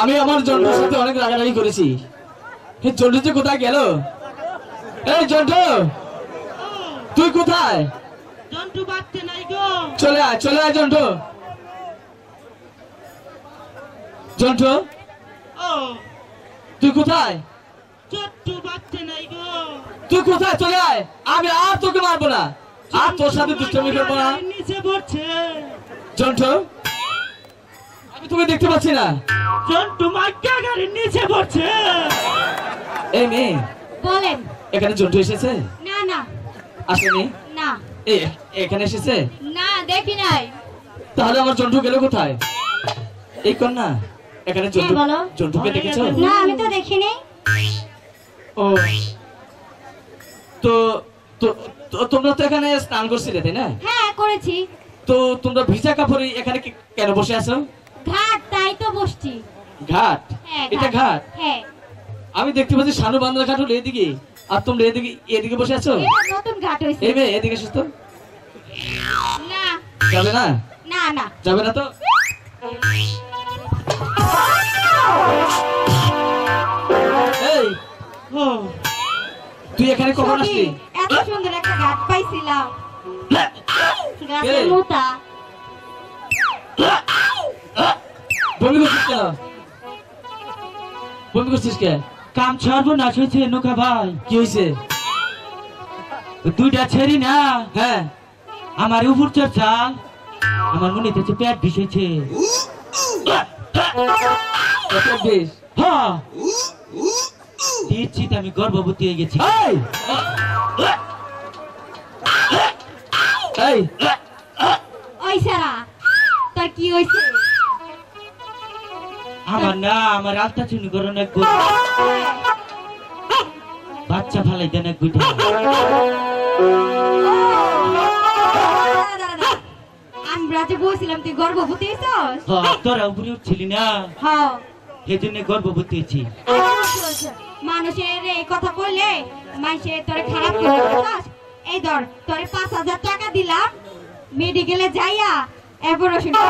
আমি আমার জন্টুর সাথে অনেক রাগারাগি করেছি। এই জন্টু যে কোথায় গেল? এই জন্টু তুই কোথায়? জন্টু বাড়তে নাই গো। চলে আয় চলে আয় জন্টু। জন্টু ও তুই কোথায়? নাই গো। তুই কোথায়? চলে আয়। আমি আর তোকে মারবো না। আর তোর সাথে দুষ্টমি করব না। নিচে পড়ছে। জন্টু আমি তোকে দেখতে পাচ্ছি না। জন্টু মাইকা গাড়ির নিচে পড়ছে? এই মেয়ে। বলেন। এখানে জন্টু এসেছে? না না। আসেনি? না। এ এখানে এসেছে? না দেখি নাই। তাহলে আমার জন্টু গেল কোথায়? এই না এখানে জন্টু হ্যাঁ, জন্টুকে দেখেছ? না আমি তো দেখিনি। ও। তো তো- তোমরা তো এখানে স্নান করছিলে তাই না? হ্যাঁ করেছি। তো তোমরা ভিজা কাপড়ে এখানে কি- কেন বসে আছো? ঘাট তাই তো বসছি। ঘাট? হ্যাঁ এটা ঘাট। হ্যাঁ। আমি দেখতে পাচ্ছি সানু বান্দা ঘাট হলো এদিকে। আর তোমরা এদিকে এদিকে বসে আছো? নতুন ঘাট হয়েছে। এই মেয়ে এদিকে সুস্থ না। যাবে না? না না। যাবে না তো? এই তুই এখানে কখন আসলি? এত সুন্দর একটা ঘাট পাইছিলাম। গাছের মোতা বমি করছিস কেন বমি করছিস কে? কাম সর্বনাশ হয়েছে নৌকা ভাই। কি হয়েছে দুইটা ছেড়ি না? হ্যাঁ। আমার উপর চর্চা আমার মনে হচ্ছে পেট বেশ। হ্যাঁ। দিচ্ছি আমি গর্ভবতী হয়ে গেছি। ওই সারা কি হয়েছে আমার না আমার আলতা চুনি করো না একটু বাচ্চা ফালাই দেন এক বলছিলাম তুই গর্ভবতী হয়েছস তোরা উপরে উঠছিলি না? হ্যাঁ সেই জন্য গর্ভবতী মানুষের এই কথা বললে মানুষের তোরে খারাপ এই ধর তোরে পাঁচ হাজার টাকা দিলাম মেডিকেলে যাইয়া এরপর কিন্তু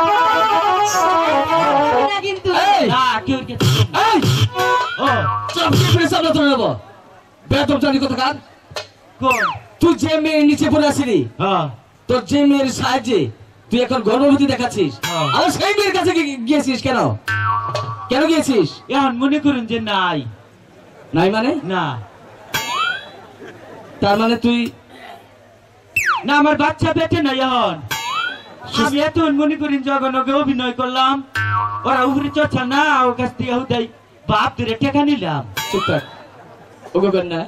জানি কত কার তুই যে মেয়ের নিচে পড়ে হ্যাঁ। তোর যে মেয়ের সাহায্যে তুই এখন গর্ভবতী দেখাচ্ছিস হ্যাঁ। আমার সেই মেয়ের কাছে গিয়েছিস কেন? কেন গিয়েছিস? এখন মনে করুন যে নাই। নাই মানে? না। তার মানে তুই না আমার বাচ্চা পেটে নাই এখন। আমি এত মনে করি ওকে অভিনয় করলাম। ওরা উপরে চর্চা না ওর কাছ থেকে হুদাই বাপ ধরে টেকা নিলাম। চুপ থাক। না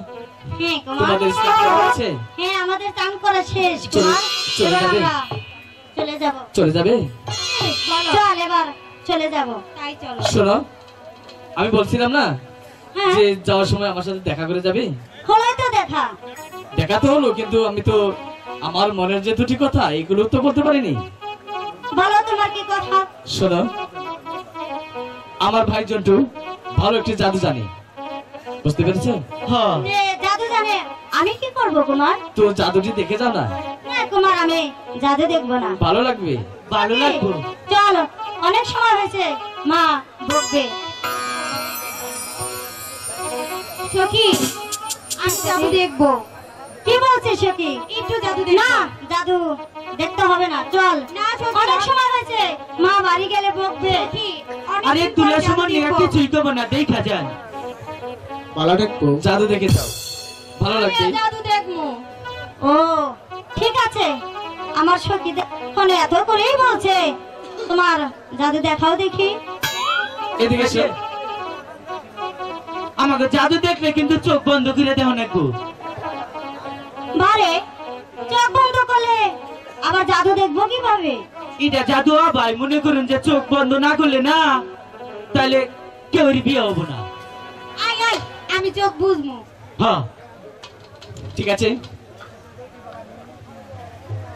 হ্যাঁ তোমাদের আছে হ্যাঁ আমাদের কাম করা শেষ চলে- কুমার চলে এবার যাবে? চলে যাব। চলে যাবে? চল। এবার চলে যাব। তাই চলো। শোনো আমি বলছিলাম না হ্যাঁ? যে যাওয়ার সময় আমার সাথে দেখা করে যাবে? হলো তো দেখা। দেখা তো হলো কিন্তু আমি তো আমার মনের যে দুটি কথা এগুলো তো বলতে পারিনি। বলো তোমার কি কথা? শোনো আমার ভাই জন্টু ভালো একটি জাদু জানে। বুঝতে পেরেছ? হ্যাঁ। জাদু জানে। আমি কি করব কুমার তো জাদুটি দেখে যাও না। না কুমার আমি জাদু দেখব না। ভালো লাগবে? ভালো লাগবে। চল অনেক সময় হয়েছে। মা বকবে। সখী আমি জাদু দেখব। কি বলছে সখী একটু জাদু না। জাদু দেখতে হবে না চল। অনেক সময় হয়েছে। মা বাড়ি গেলে বকবে আরে তুলে সময় নিয়ে কিছুই করব না দেখা যান ভালো দেখব? জাদু দেখে যাও। ভালো লাগবে জাদু দেখব। ও ঠিক আছে। আমার সখী ফোন এত করেই বলছে। তোমার জাদু দেখাও দেখি। এদিকে এসো। আমাকে জাদু দেখলে কিন্তু চোখ বন্ধ করে দেহ নাকবো বারে চোখ বন্ধ করলে? আবার জাদু দেখব কীভাবে? এটা জাদু ভাই মনে করুন যে চোখ বন্ধ না করলে না তাহলে কেউরই বিয়ে হব না। আমি চোখ বুঝব হ্যাঁ ঠিক আছে।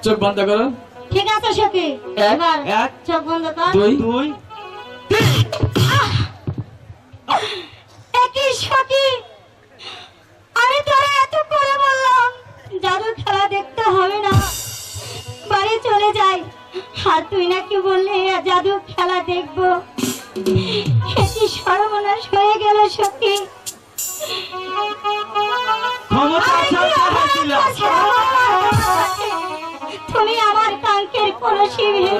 চোখ বন্ধ করো। ঠিক আছে সখী এবার এক, চোখ বন্ধ কর। দুই দুই একই সখী আর তুই নাকি বললি জাদু খেলা দেখব। সেটি সর্বনাশ হয়ে গেল সত্যি তুমি আমার কাঙ্কের কোন শিবিরে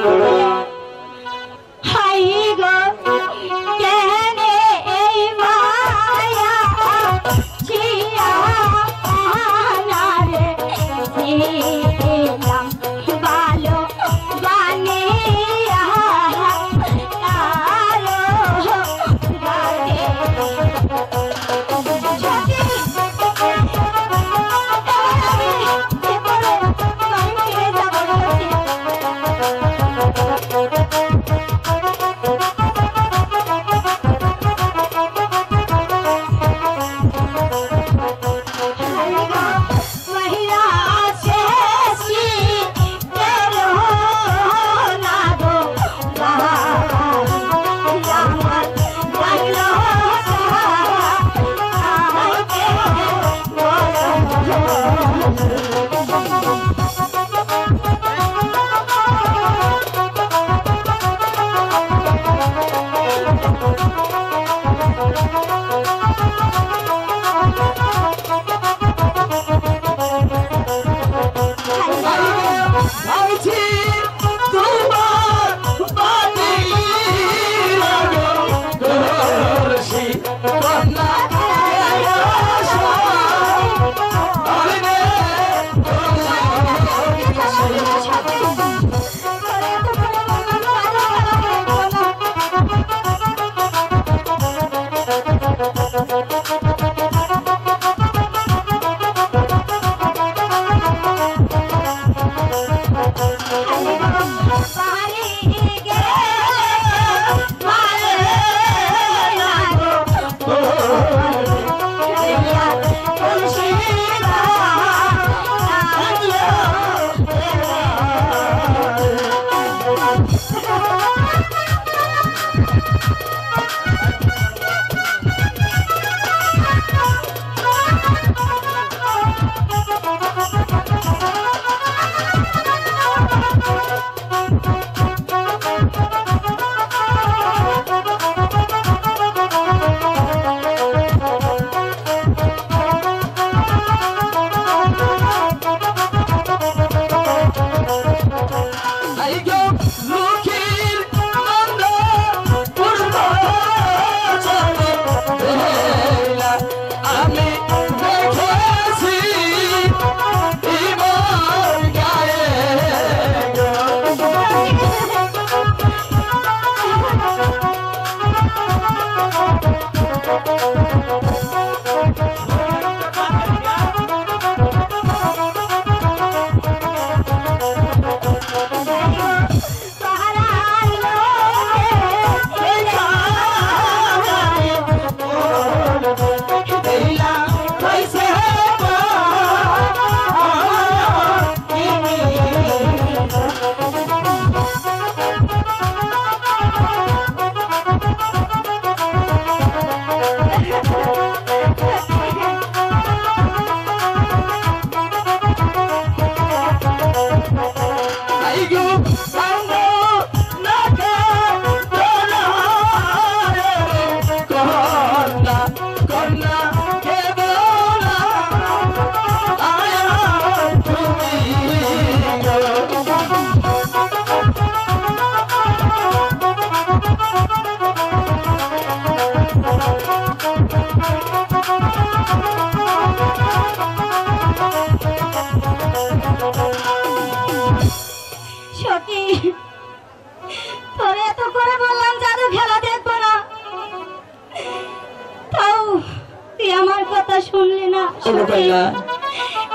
কথা শুনলি না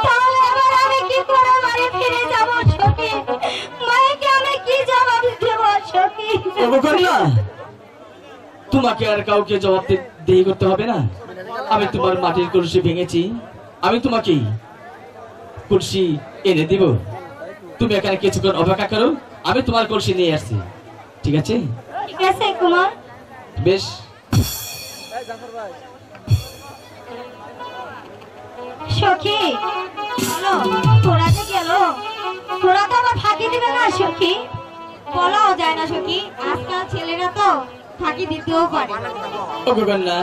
তাহলে এবার আমি কি করে বাড়ি ফিরে যাব সখী মাইকে আমি কি জবাব ওগো কন্যা তোমাকে আর কাউকে জবাব দি- দিয়ে করতে হবে না। আমি তোমার মাটির কলসি ভেঙেছি আমি তোমাকে কলসি এনে দিব। তুমি এখানে কিছুক্ষণ অপেক্ষা করো আমি তোমার কলসি নিয়ে আসছি। ঠিক আছে? ঠিক আছে কুমার। বেশ। সখী বলো তোরা যে গেল। তোরা তো আবার ফাঁকি দিবে না সখী? বলাও যায় না সখী। আজকাল ছেলেরা তো ফাঁকি দিতেও পারে। ওগো কন্যা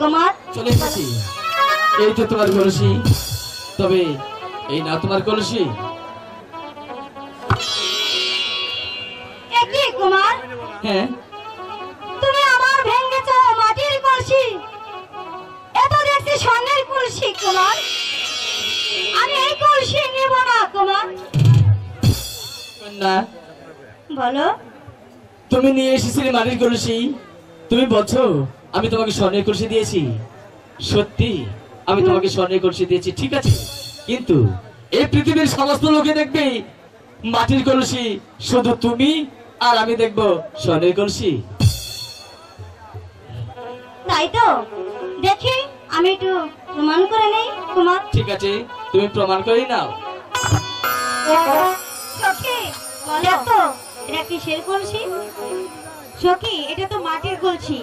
কুমার। চলে এসেছি। এই তো তোমার কলসি। তবে এই না তোমার কলসি। কুমার? হ্যাঁ? কলসি কুমার আমি এই কলসি নেব না কুমার কন্যা বলো। তুমি নিয়ে এসেছিলে মাটির কলসি। তুমি বলছো আমি তোমাকে স্বর্ণের কলসি দিয়েছি। সত্যি আমি তোমাকে স্বর্ণের কলসি দিয়েছি ঠিক আছে? কিন্তু এই পৃথিবীর সমস্ত লোকে দেখবে মাটির কলসি শুধু তুমি আর আমি দেখব স্বর্ণের কলসি। তাই তো? দেখি। আমি একটু প্রমাণ করে নেই কুমার ঠিক আছে তুমি প্রমাণ করেই নাও। সখী দেখো এটা কিসের কলসি? সখী এটা তো মাটির কলসি।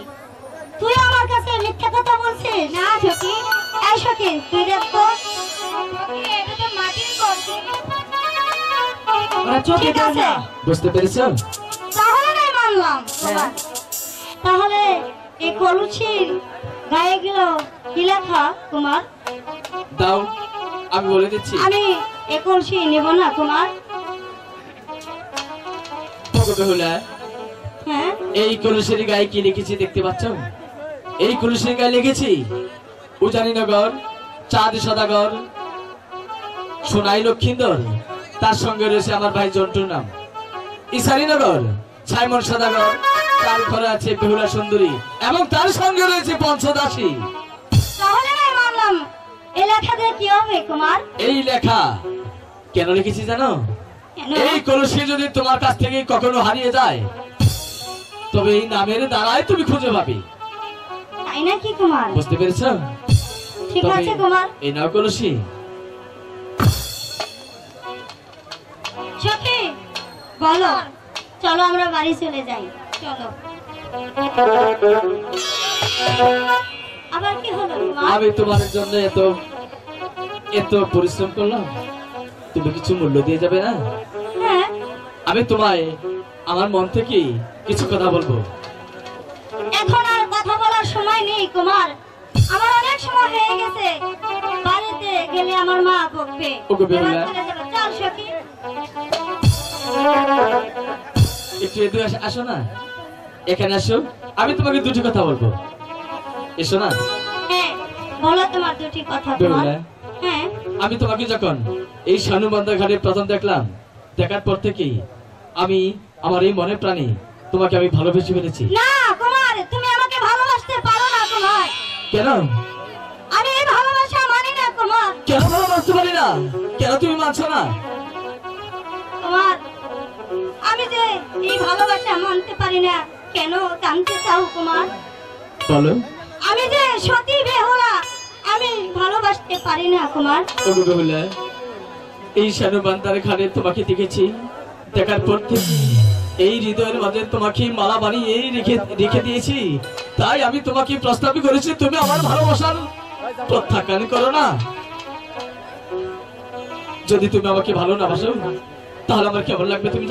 তুই আমার কাছে মিথ্যা কথা বলছিস? না সখী। এই সখী তুই দেখ তো। এটা তো মাটির কলসি। ঠিক আছে। বুঝতে পেরেছ তাহলে নাই মানলাম হ্যাঁ। তাহলে এই কলসির গায়ে গেল কি লেখা কুমার দাও আমি বলে দিচ্ছি। আমি এ কলসি নেব না বেহুলা হ্যাঁ? এই কলসের গায়ে কি লিখেছি দেখতে পাচ্ছ? এই কলসের গায়ে লিখেছি উজানিনগর চাঁদ সদাগর সোনাই লক্ষিন্দর তার সঙ্গে রয়েছে আমার ভাই জন্টুর নাম। ইসারিনগর ছাইমন সদাগর তার ঘরে আছে বেহুলা সুন্দরী এবং তার সঙ্গে রয়েছে পঞ্চদাসী। তাহলে নাই মানলাম এ লেখা দিয়ে কি হবে কুমার? এই লেখা কেন লিখেছি জানো? এই কলসি যদি তোমার কাছ থেকে কখনো হারিয়ে যায় তবে এই নামের দ্বারাই তুমি খুঁজে পাবে। তাই নাকি কুমার? বুঝতে পেরেছ? ঠিক আছে কুমার। এই নাও কলসি। সখী বলো চলো আমরা বাড়ি চলে যাই। আমি তোমার জন্য এত এত পরিশ্রম করলাম। তুমি কিছু মূল্য দিয়ে যাবে না? হ্যাঁ। আমি তোমায় আমার মন থেকে কিছু কথা বলব। এখন আর কথা বলার সময় নেই কুমার। আমার অনেক সময় হয়ে গেছে। বাড়িতে গেলে আমার মা বকবে। ওকে বেহুলা। চল সখী। একটু এদু আসো না। এখানে আসো। আমি তোমাকে দুটি কথা বলব। এসো না। হ্যাঁ বলো তোমার দুটি কথা হ্যাঁ। আমি তোমাকে যখন এই শানুবন্দা ঘাটে প্রথম দেখলাম দেখার পর থেকেই আমি আমার এই মনের প্রাণী তোমাকে আমি ভালোবেসে ফেলেছি। না কুমার তুমি আমাকে ভালোবাসতে পারো না কুমার। কেন? আমি এই ভালোবাসা মানি না কুমার। কেন ভালোবাসতে পারি না? কেন তুমি মানছো না? কুমার আমি যে এই ভালোবাসা মানতে পারি না কেন জানতে চাও বলো। আমি যে সতী বেহুলা আমি ভালোবাসতে পারি না কুমার। বেহুলা এই শানুবান্দার ঘাটে তোমাকে দেখেছি দেখার পর থেকে এই হৃদয়ের মাঝে তোমাকে মালা বানিয়ে রেখে রেখে দিয়েছি। তাই আমি তোমাকে প্রস্তাব করেছি তুমি আমার ভালোবাসার প্রত্যাখ্যান করো না। যদি তুমি আমাকে ভালো না বাসো তাহলে আমার কেমন লাগবে তুমি?